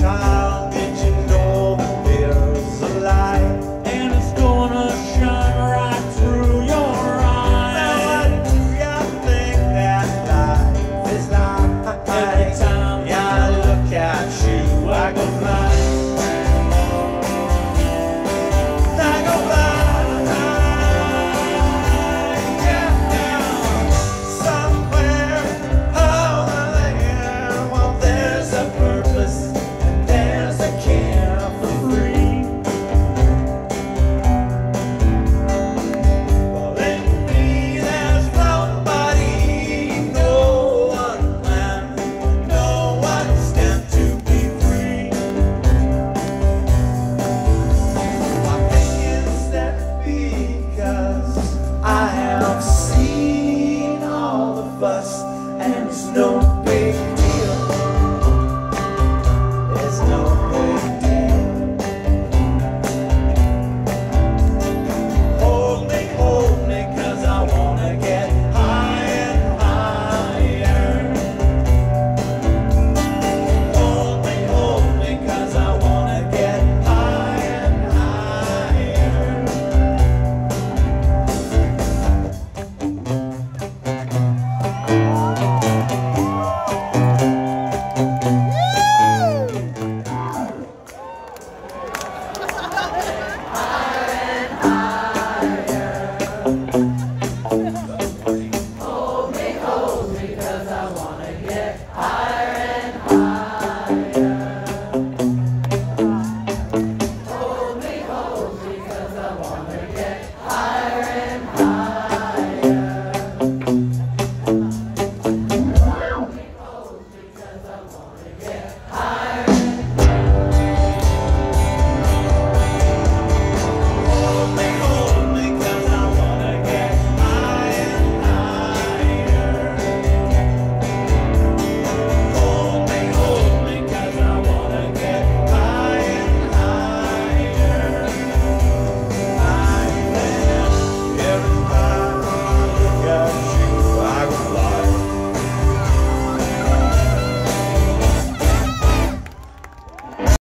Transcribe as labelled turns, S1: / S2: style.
S1: child.